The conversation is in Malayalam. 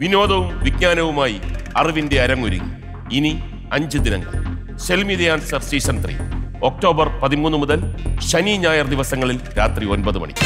വിനോദവും വിജ്ഞാനവുമായി അറിവിന്റെ അരങ്ങൊരുങ്ങി. ഇനി അഞ്ച് ദിനങ്ങൾ. Sell me the answer season three. October പതിമൂന്ന് മുതൽ ശനി ഞായർ ദിവസങ്ങളിൽ രാത്രി ഒൻപത് മണിക്ക്